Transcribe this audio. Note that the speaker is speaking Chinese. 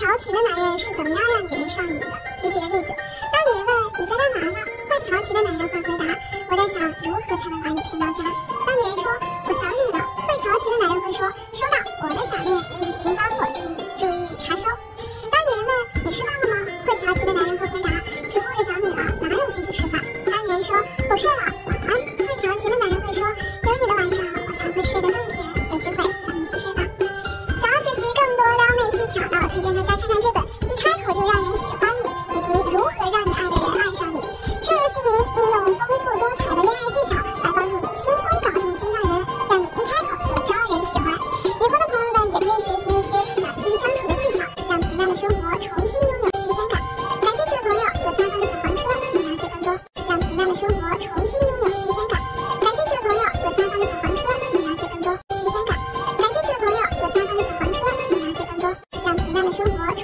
调情的男人是怎么样让女人上瘾的？举几个例子。当女人问你在干嘛呢？会调情的男人会回答我在想如何才能把你骗到家。当女人说我想你了，会调情的男人会说收到，我的想念已经发过，请你重新拥有新鲜感。感兴趣的朋友，左下方的小黄车以了解更多新鲜感。感兴趣的朋友，左下方的小黄车以了解更多，让平淡的生活重